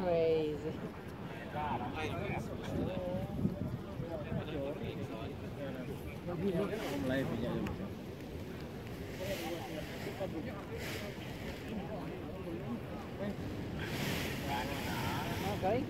Crazy. okay?